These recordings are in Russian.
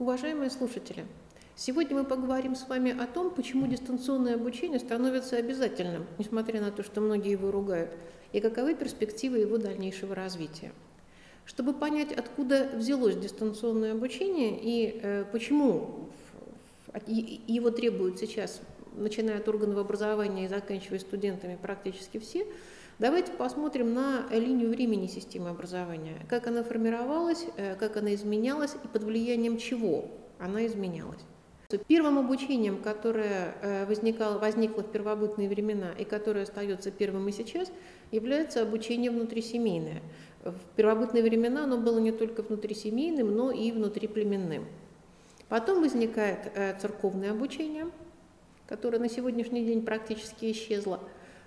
Уважаемые слушатели, сегодня мы поговорим с вами о том, почему дистанционное обучение становится обязательным, несмотря на то, что многие его ругают, и каковы перспективы его дальнейшего развития. Чтобы понять, откуда взялось дистанционное обучение и э, почему его требуют сейчас, начиная от органов образования и заканчивая студентами практически все, давайте посмотрим на линию времени системы образования, как она формировалась, э, как она изменялась и под влиянием чего она изменялась. Первым обучением, которое э, возникало, возникло в первобытные времена и которое остается первым и сейчас, является обучение внутрисемейное. В первобытные времена оно было не только внутрисемейным, но и внутриплеменным. Потом возникает э, церковное обучение, которое на сегодняшний день практически исчезло.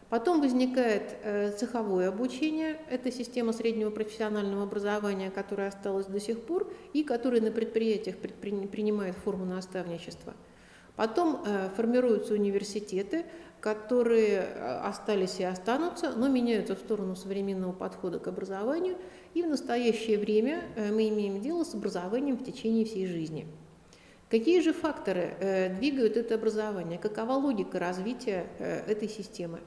Потом возникает э, цеховое обучение, это система среднего профессионального образования, которая осталась до сих пор и которая на предприятиях принимает форму наставничества. Потом э, формируются университеты, которые э, остались и останутся, но меняются в сторону современного подхода к образованию, и в настоящее время мы имеем дело с образованием в течение всей жизни. Какие же факторы двигают это образование? Какова логика развития этой системы?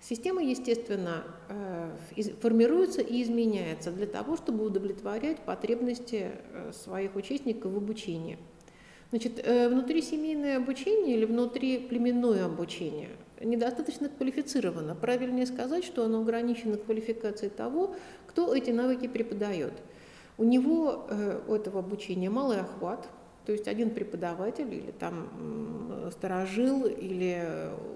Система, естественно, э, формируется и изменяется для того, чтобы удовлетворять потребности э, своих участников в обучении. Значит, э, внутрисемейное обучение или внутриплеменное обучение недостаточно квалифицировано. Правильнее сказать, что оно ограничено квалификацией того, кто эти навыки преподает. У него, у этого обучения, малый охват, то есть один преподаватель или там сторожил или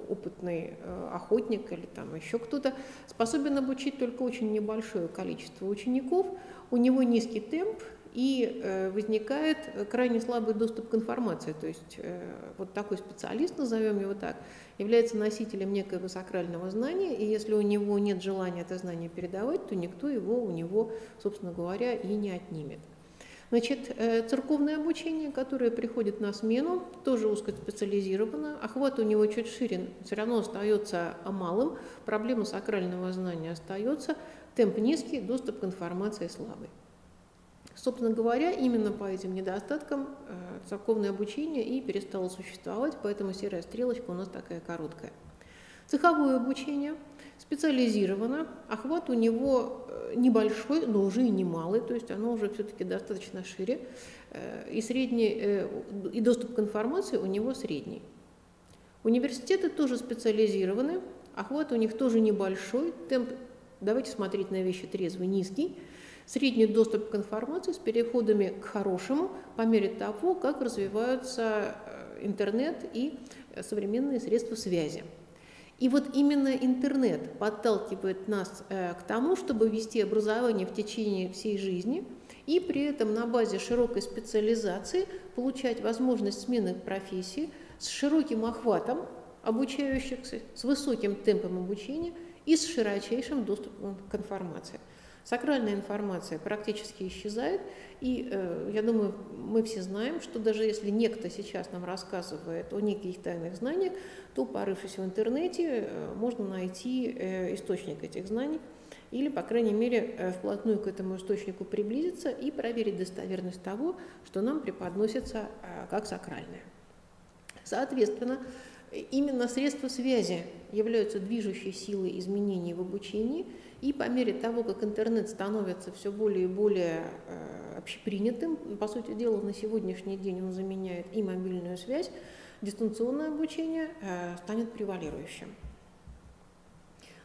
опытный э, охотник или там еще кто-то способен обучить только очень небольшое количество учеников, у него низкий темп и э, возникает крайне слабый доступ к информации. То есть э, вот такой специалист, назовем его так, является носителем некоего сакрального знания, и если у него нет желания это знание передавать, то никто его у него, собственно говоря, и не отнимет. Значит, э, церковное обучение, которое приходит на смену, тоже узкоспециализировано, охват у него чуть шире, все равно остается малым, проблема сакрального знания остается, темп низкий, доступ к информации слабый. Собственно говоря, именно по этим недостаткам э, церковное обучение и перестало существовать, поэтому серая стрелочка у нас такая короткая. Цеховое обучение специализировано, охват у него э, небольшой, но уже и немалый, то есть оно уже все-таки достаточно шире, э, и, средний, э, и доступ к информации у него средний. Университеты тоже специализированы, охват у них тоже небольшой, темп, давайте смотреть на вещи трезво, низкий, средний доступ к информации с переходами к хорошему по мере того, как развиваются интернет и современные средства связи. И вот именно интернет подталкивает нас э, к тому, чтобы вести образование в течение всей жизни и при этом на базе широкой специализации получать возможность смены профессии с широким охватом обучающихся, с высоким темпом обучения и с широчайшим доступом к информации. Сакральная информация практически исчезает, и э, я думаю, мы все знаем, что даже если некто сейчас нам рассказывает о неких тайных знаниях, то, порывшись в интернете, э, можно найти э, источник этих знаний или, по крайней мере, э, вплотную к этому источнику приблизиться и проверить достоверность того, что нам преподносится э, как сакральное. Соответственно, именно средства связи являются движущей силой изменений в обучении – и по мере того, как интернет становится все более и более э, общепринятым, по сути дела, на сегодняшний день он заменяет и мобильную связь, дистанционное обучение э, станет превалирующим.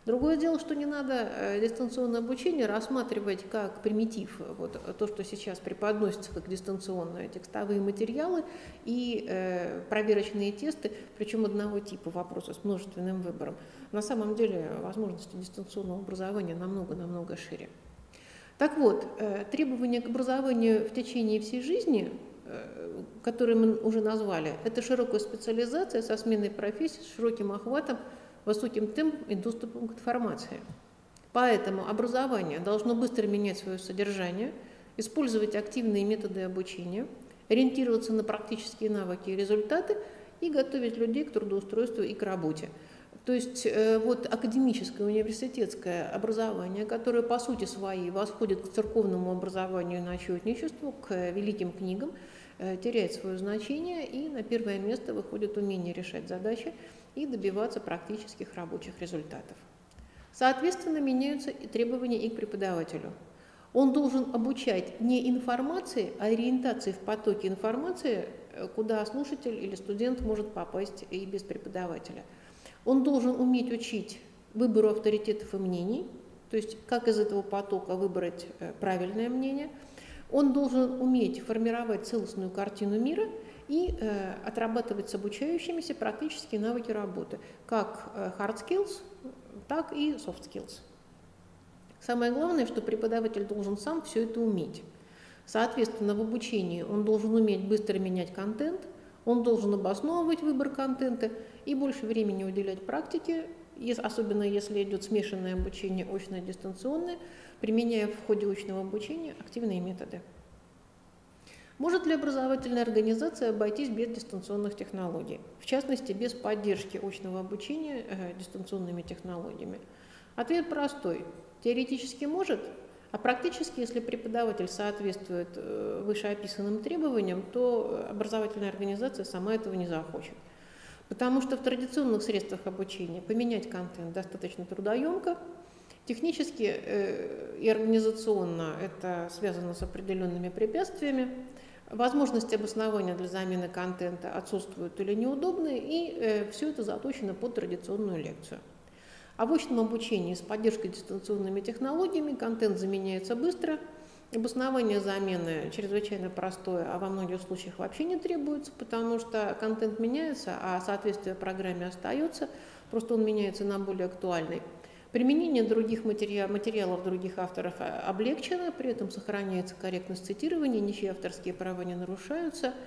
Другое дело, что не надо э, дистанционное обучение рассматривать как примитив, вот то, что сейчас преподносится как дистанционные текстовые материалы и э, проверочные тесты, причем одного типа вопроса с множественным выбором. На самом деле возможности дистанционного образования намного-намного шире. Так вот, э, требования к образованию в течение всей жизни э, которые мы уже назвали, это широкая специализация со сменой профессии, с широким охватом высоким темпом и доступом к информации. Поэтому образование должно быстро менять свое содержание, использовать активные методы обучения, ориентироваться на практические навыки и результаты и готовить людей к трудоустройству и к работе. То есть э, вот академическое университетское образование, которое по сути своей восходит к церковному образованию и начетничеству, к великим книгам, э, теряет свое значение и на первое место выходит умение решать задачи и добиваться практических рабочих результатов. Соответственно, меняются и требования и к преподавателю. Он должен обучать не информации, а ориентации в потоке информации, э, куда слушатель или студент может попасть и без преподавателя – он должен уметь учить выбору авторитетов и мнений, то есть как из этого потока выбрать э, правильное мнение. Он должен уметь формировать целостную картину мира и э, отрабатывать с обучающимися практические навыки работы, как э, hard skills, так и soft skills. Самое главное, что преподаватель должен сам все это уметь. Соответственно, в обучении он должен уметь быстро менять контент, он должен обосновывать выбор контента и больше времени уделять практике, особенно если идет смешанное обучение очное дистанционное, применяя в ходе очного обучения активные методы. Может ли образовательная организация обойтись без дистанционных технологий, в частности, без поддержки очного обучения э, дистанционными технологиями? Ответ простой. Теоретически может, а практически, если преподаватель соответствует э, вышеописанным требованиям, то образовательная организация сама этого не захочет. Потому что в традиционных средствах обучения поменять контент достаточно трудоемко, технически э, и организационно это связано с определенными препятствиями, возможности обоснования для замены контента отсутствуют или неудобны, и э, все это заточено под традиционную лекцию. В очном обучении с поддержкой дистанционными технологиями контент заменяется быстро, обоснование замены чрезвычайно простое, а во многих случаях вообще не требуется, потому что контент меняется, а соответствие программе остается, просто он меняется на более актуальный. Применение других материалов, материалов других авторов э, облегчено, при этом сохраняется корректность цитирования, ничьи авторские права не нарушаются –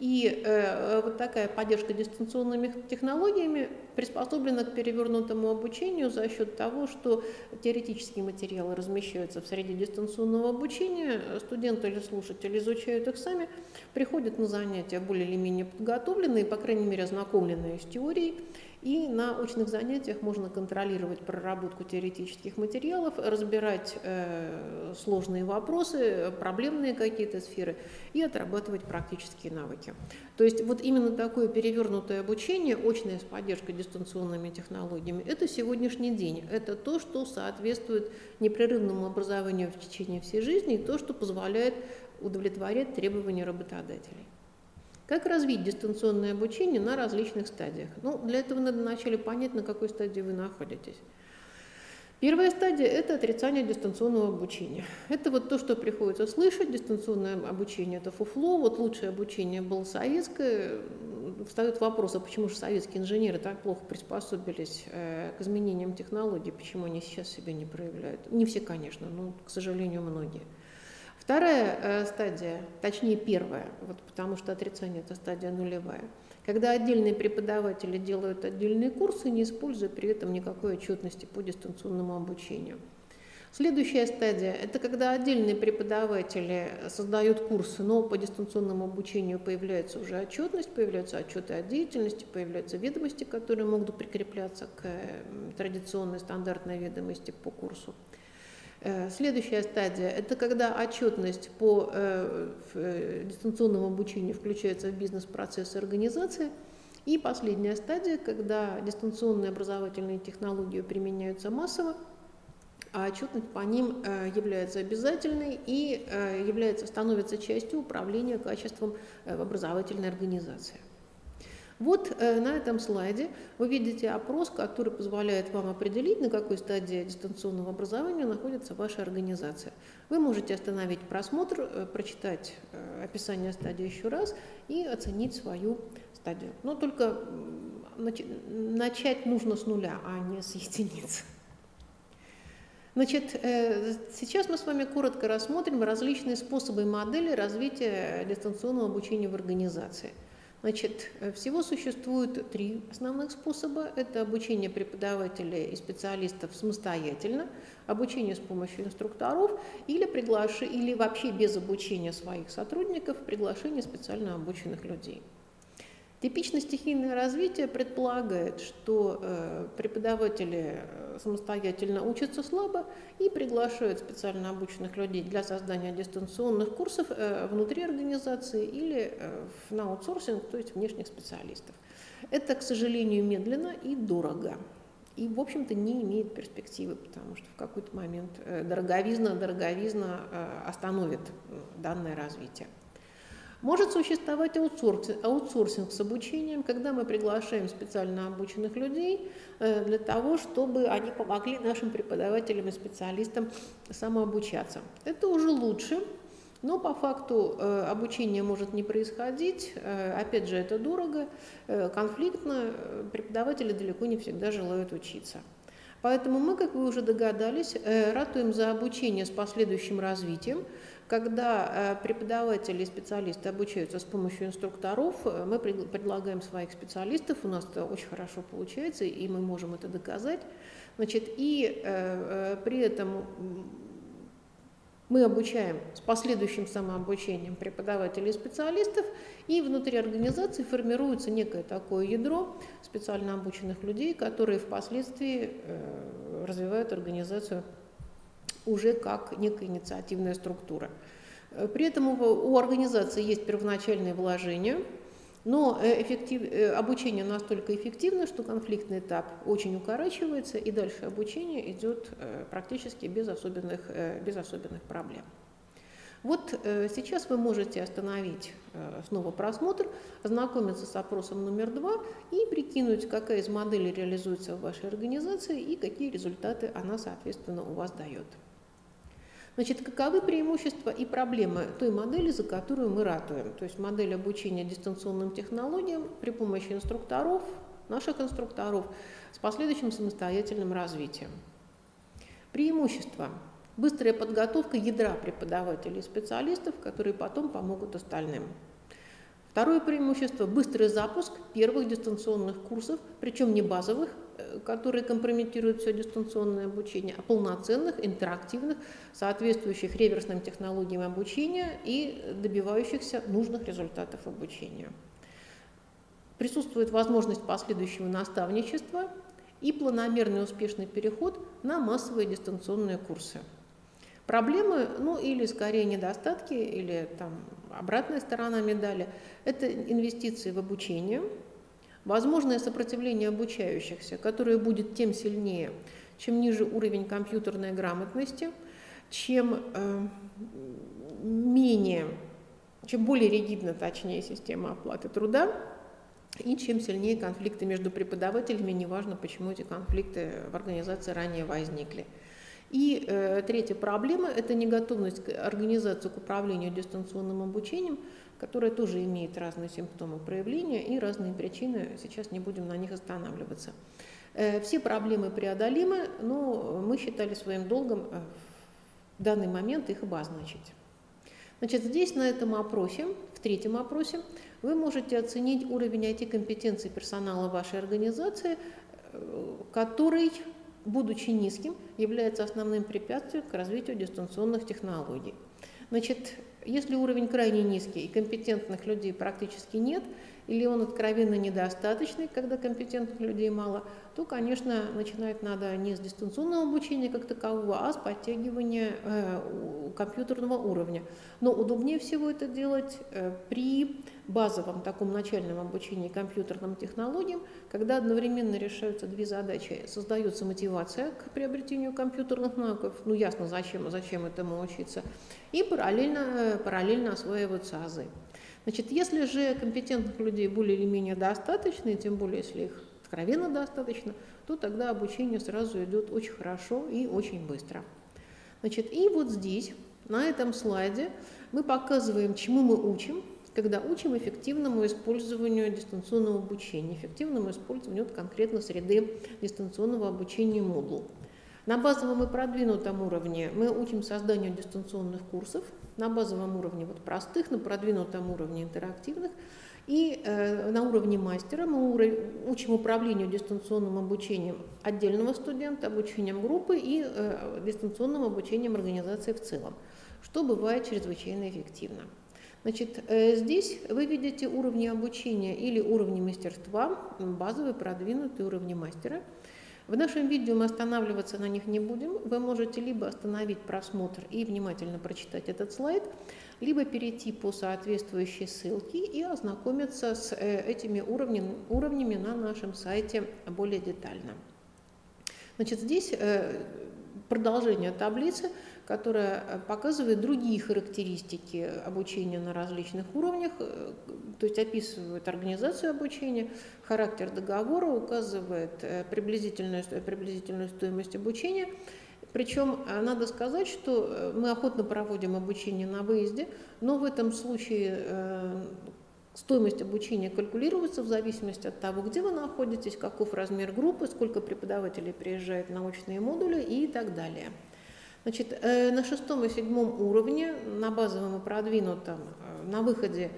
и э, вот такая поддержка дистанционными технологиями приспособлена к перевернутому обучению за счет того, что теоретические материалы размещаются в среде дистанционного обучения, студенты или слушатели изучают их сами, приходят на занятия более или менее подготовленные, по крайней мере ознакомленные с теорией, и на очных занятиях можно контролировать проработку теоретических материалов, разбирать э, сложные вопросы, проблемные какие-то сферы и отрабатывать практические навыки. То есть вот именно такое перевернутое обучение, очное с поддержкой дистанционными технологиями, это сегодняшний день. Это то, что соответствует непрерывному образованию в течение всей жизни и то, что позволяет удовлетворять требования работодателей. Как развить дистанционное обучение на различных стадиях? Ну, для этого надо вначале понять, на какой стадии вы находитесь. Первая стадия – это отрицание дистанционного обучения. Это вот то, что приходится слышать. Дистанционное обучение – это фуфло. Вот лучшее обучение было советское. Встает вопрос, а почему же советские инженеры так плохо приспособились э, к изменениям технологий, почему они сейчас себя не проявляют? Не все, конечно, но, к сожалению, многие. Вторая э, стадия, точнее первая, вот потому что отрицание – это стадия нулевая, когда отдельные преподаватели делают отдельные курсы, не используя при этом никакой отчетности по дистанционному обучению. Следующая стадия – это когда отдельные преподаватели создают курсы, но по дистанционному обучению появляется уже отчетность, появляются отчеты о деятельности, появляются ведомости, которые могут прикрепляться к традиционной стандартной ведомости по курсу. Э, следующая стадия – это когда отчетность по э, э, дистанционному обучению включается в бизнес-процесс организации. И последняя стадия, когда дистанционные образовательные технологии применяются массово, а отчетность по ним является обязательной и является, становится частью управления качеством в образовательной организации. Вот э, на этом слайде вы видите опрос, который позволяет вам определить, на какой стадии дистанционного образования находится ваша организация. Вы можете остановить просмотр, э, прочитать э, описание стадии еще раз и оценить свою стадию. Но только начать нужно с нуля, а не с единиц. Значит, сейчас мы с вами коротко рассмотрим различные способы и модели развития дистанционного обучения в организации – Значит, э, всего существует три основных способа. Это обучение преподавателей и специалистов самостоятельно, обучение с помощью инструкторов или, приглаши, или вообще без обучения своих сотрудников, приглашение специально обученных людей. Типично-стихийное развитие предполагает, что э, преподаватели э, самостоятельно учатся слабо и приглашают специально обученных людей для создания дистанционных курсов э, внутри организации или э, на аутсорсинг, то есть внешних специалистов. Это, к сожалению, медленно и дорого. И, в общем-то, не имеет перспективы, потому что в какой-то момент э, дороговизна, дороговизна э, остановит данное развитие. Может существовать аутсорсинг, аутсорсинг с обучением, когда мы приглашаем специально обученных людей э, для того, чтобы они помогли нашим преподавателям и специалистам самообучаться. Это уже лучше, но по факту э, обучение может не происходить. Э, опять же, это дорого, конфликтно, преподаватели далеко не всегда желают учиться. Поэтому мы, как вы уже догадались, ратуем за обучение с последующим развитием, когда э, преподаватели и специалисты обучаются с помощью инструкторов, э, мы предлагаем своих специалистов, у нас это очень хорошо получается, и мы можем это доказать. Значит, и э, при этом мы обучаем с последующим самообучением преподавателей и специалистов, и внутри организации формируется некое такое ядро специально обученных людей, которые впоследствии развивают организацию уже как некая инициативная структура. Э, при этом у, организации есть первоначальные вложения, но э, эффектив, э, обучение настолько эффективно, что конфликтный этап очень укорачивается, и дальше обучение идет практически без особенных, без особенных проблем. Вот сейчас вы можете остановить снова просмотр, ознакомиться с опросом номер два и прикинуть, какая из моделей реализуется в вашей организации и какие результаты она, соответственно, у вас дает. Значит, каковы преимущества и проблемы той модели, за которую мы ратуем? То есть модель обучения дистанционным технологиям при помощи инструкторов, наших инструкторов, с последующим самостоятельным развитием. Преимущество. Быстрая подготовка ядра преподавателей и специалистов, которые потом помогут остальным. Второе преимущество – быстрый запуск первых дистанционных курсов, причем не базовых, которые компрометируют все дистанционное обучение, а полноценных, интерактивных, соответствующих реверсным технологиям обучения и добивающихся нужных результатов обучения. Присутствует возможность последующего наставничества и планомерный успешный переход на массовые дистанционные курсы. Проблемы, ну или скорее недостатки, или там обратная сторона медали, это инвестиции в обучение – Возможное сопротивление обучающихся, которое будет тем сильнее, чем ниже уровень компьютерной грамотности, чем э, менее, чем более ригидна, точнее, система оплаты труда, и чем сильнее конфликты между преподавателями, неважно, почему эти конфликты в организации ранее возникли. И э, третья проблема – это неготовность организации к управлению дистанционным обучением – которая тоже имеет разные симптомы проявления и разные причины, сейчас не будем на них останавливаться. Э, все проблемы преодолимы, но мы считали своим долгом э, в данный момент их обозначить. Значит, здесь на этом опросе, в третьем опросе, вы можете оценить уровень IT-компетенции персонала вашей организации, э, который, будучи низким, является основным препятствием к развитию дистанционных технологий. Значит, если уровень крайне низкий и компетентных людей практически нет, или он откровенно недостаточный, когда компетентных людей мало, то, конечно, начинать надо не с дистанционного обучения как такового, а с подтягивания э, компьютерного уровня. Но удобнее всего это делать э, при базовом таком начальном обучении компьютерным технологиям, когда одновременно решаются две задачи. Создается мотивация к приобретению компьютерных навыков, ну ясно, зачем, зачем этому учиться, и параллельно, э, параллельно осваиваются азы. Значит, если же компетентных людей более или менее достаточно, и тем более, если их откровенно достаточно, то тогда обучение сразу идет очень хорошо и очень быстро. Значит, и вот здесь, на этом слайде, мы показываем, чему мы учим, когда учим эффективному использованию дистанционного обучения, эффективному использованию конкретно среды дистанционного обучения Moodle. На базовом и продвинутом уровне мы учим созданию дистанционных курсов, на базовом уровне вот простых, на продвинутом уровне интерактивных. И э, на уровне мастера мы учим управлению дистанционным обучением отдельного студента, обучением группы и э, дистанционным обучением организации в целом, что бывает чрезвычайно эффективно. Значит, э, здесь вы видите уровни обучения или уровни мастерства, базовые, продвинутые уровни мастера. В нашем видео мы останавливаться на них не будем. Вы можете либо остановить просмотр и внимательно прочитать этот слайд, либо перейти по соответствующей ссылке и ознакомиться с э, этими уровнями, уровнями на нашем сайте более детально. Значит, здесь э, продолжение таблицы – которая э, показывает другие характеристики обучения на различных уровнях, э, то есть описывает организацию обучения, характер договора, указывает э, приблизительную, приблизительную стоимость обучения. Причем надо сказать, что мы охотно проводим обучение на выезде, но в этом случае Стоимость обучения калькулируется в зависимости от того, где вы находитесь, каков размер группы, сколько преподавателей приезжает на очные модули и так далее. Значит, э, на шестом и седьмом уровне, на базовом и продвинутом, э, на выходе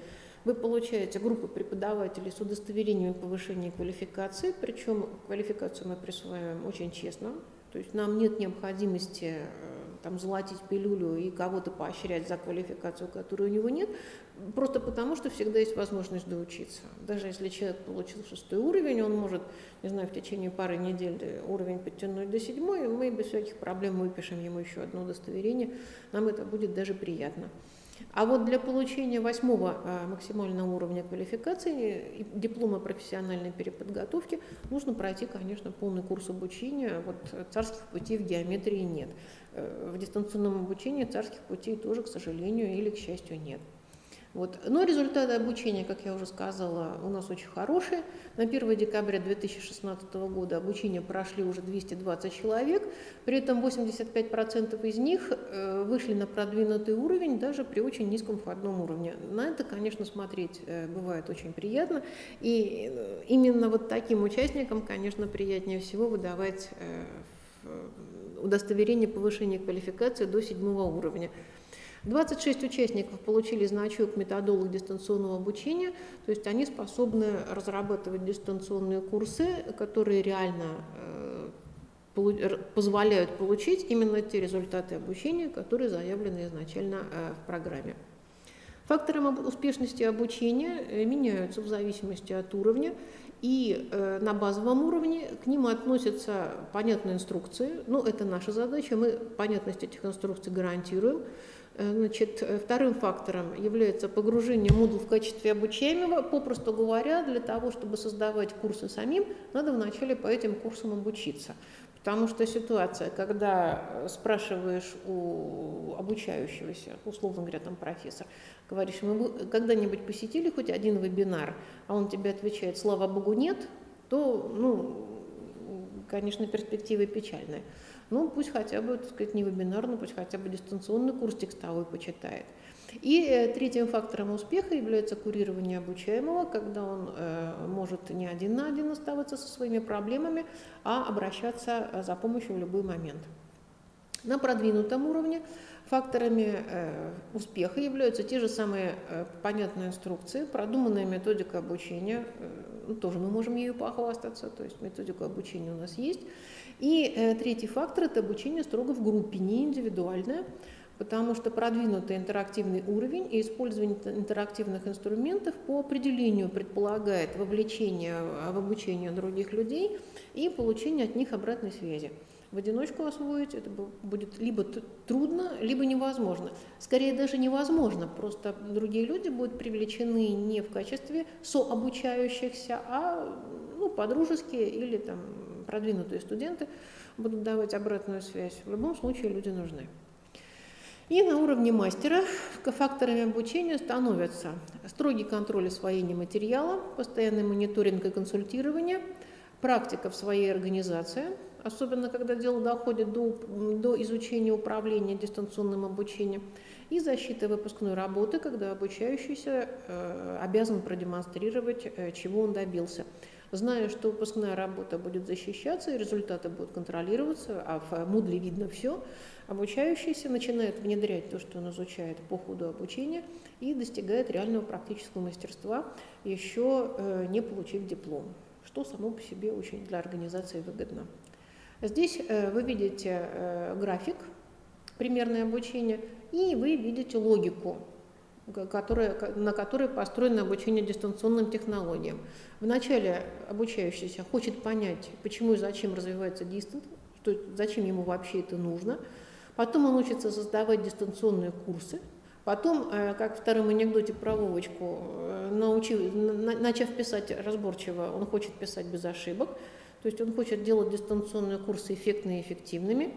вы получаете группу преподавателей с удостоверением повышения квалификации, причем квалификацию мы присваиваем очень честно, то есть нам нет необходимости э, там, золотить пилюлю и кого-то поощрять за квалификацию, которой у него нет, просто потому что всегда есть возможность доучиться. Даже если человек получил шестой уровень, он может, не знаю, в течение пары недель уровень подтянуть до седьмой, и мы без всяких проблем выпишем ему еще одно удостоверение, нам это будет даже приятно. А вот для получения восьмого а, максимального уровня квалификации и диплома профессиональной переподготовки нужно пройти, конечно, полный курс обучения. Вот царских путей в геометрии нет. Э, в дистанционном обучении царских путей тоже, к сожалению или к счастью, нет. Вот. Но результаты обучения, как я уже сказала, у нас очень хорошие. На 1 декабря 2016 года обучение прошли уже 220 человек, при этом 85% из них э, вышли на продвинутый уровень даже при очень низком входном уровне. На это, конечно, смотреть э, бывает очень приятно. И именно вот таким участникам, конечно, приятнее всего выдавать удостоверение повышения квалификации до седьмого уровня. 26 участников получили значок методолог дистанционного обучения, то есть они способны разрабатывать дистанционные курсы, которые реально э, позволяют получить именно те результаты обучения, которые заявлены изначально э, в программе. Факторы успешности обучения э, меняются в зависимости от уровня, и на базовом уровне к ним относятся понятные инструкции. Ну, это наша задача, мы понятность этих инструкций гарантируем. Э, значит, э, вторым фактором является погружение Moodle в качестве обучаемого. Попросту говоря, для того, чтобы создавать курсы самим, надо вначале по этим курсам обучиться. Потому что ситуация, когда э, спрашиваешь у обучающегося, условно говоря, там профессор, говоришь, мы когда-нибудь посетили хоть один вебинар, а он тебе отвечает, слава богу, нет, то, ну, конечно, перспективы печальные. Ну, пусть хотя бы, так сказать, не вебинар, но пусть хотя бы дистанционный курс текстовой почитает. И э, третьим фактором успеха является курирование обучаемого, когда он э, может не один на один оставаться со своими проблемами, а обращаться э, за помощью в любой момент. На продвинутом уровне факторами э, успеха являются те же самые э, понятные инструкции, продуманная методика обучения, э, ну, тоже мы можем ею похвастаться, то есть методика обучения у нас есть. И третий фактор – это обучение строго в группе, не индивидуальное потому что продвинутый интерактивный уровень и использование интерактивных инструментов по определению предполагает вовлечение в обучение других людей и получение от них обратной связи. В одиночку освоить это будет либо трудно, либо невозможно. Скорее даже невозможно, просто другие люди будут привлечены не в качестве сообучающихся, а ну, подружеские или там, продвинутые студенты будут давать обратную связь. В любом случае люди нужны. И на уровне мастера факторами обучения становятся строгий контроль освоения материала, постоянный мониторинг и консультирование, практика в своей организации, особенно когда дело доходит до, до изучения управления дистанционным обучением, и защита выпускной работы, когда обучающийся э, обязан продемонстрировать, э, чего он добился. Зная, что выпускная работа будет защищаться, и результаты будут контролироваться, а в Moodle видно все, Обучающийся начинает внедрять то, что он изучает по ходу обучения и достигает реального практического мастерства, еще э, не получив диплом, что само по себе очень для организации выгодно. Здесь э, вы видите э, график примерное обучение, и вы видите логику которая, на которой построено обучение дистанционным технологиям. Вначале обучающийся хочет понять, почему и зачем развивается дистант, что, зачем ему вообще это нужно. Потом он учится создавать дистанционные курсы. Потом, э, как в втором анекдоте про Вовочку, научив, начав писать разборчиво, он хочет писать без ошибок. То есть он хочет делать дистанционные курсы эффектными и эффективными.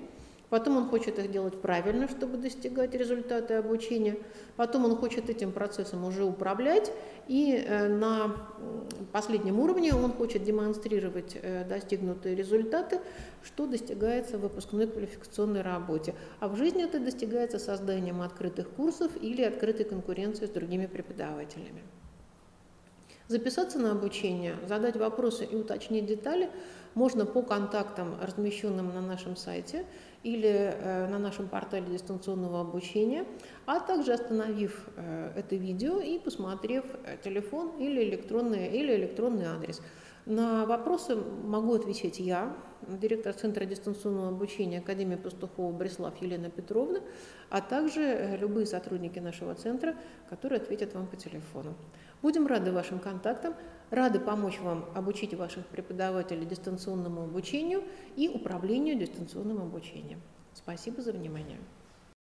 Потом он хочет их делать правильно, чтобы достигать результаты обучения. Потом он хочет этим процессом уже управлять. И э, на последнем уровне он хочет демонстрировать э, достигнутые результаты, что достигается в выпускной квалификационной работе. А в жизни это достигается созданием открытых курсов или открытой конкуренцией с другими преподавателями. Записаться на обучение, задать вопросы и уточнить детали можно по контактам, размещенным на нашем сайте или э, на нашем портале дистанционного обучения, а также остановив э, это видео и посмотрев э, телефон или электронный, или электронный адрес. На вопросы могу отвечать я, директор Центра дистанционного обучения Академии Пастухова Бреслав Елена Петровна, а также любые сотрудники нашего центра, которые ответят вам по телефону. Будем рады вашим контактам, рады помочь вам обучить ваших преподавателей дистанционному обучению и управлению дистанционным обучением. Спасибо за внимание.